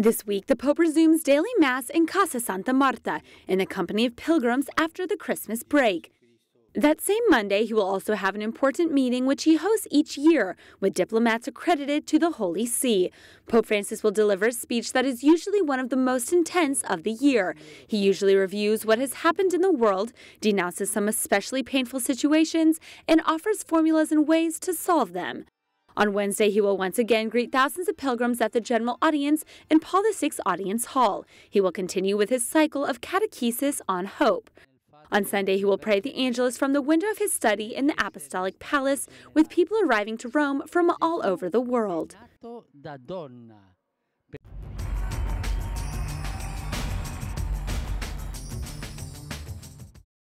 This week, the Pope resumes daily Mass in Casa Santa Marta in the company of pilgrims after the Christmas break. That same Monday, he will also have an important meeting which he hosts each year with diplomats accredited to the Holy See. Pope Francis will deliver a speech that is usually one of the most intense of the year. He usually reviews what has happened in the world, denounces some especially painful situations, and offers formulas and ways to solve them. On Wednesday, he will once again greet thousands of pilgrims at the general audience in Paul VI Audience Hall. He will continue with his cycle of catechesis on hope. On Sunday, he will pray the Angelus from the window of his study in the Apostolic Palace, with people arriving to Rome from all over the world.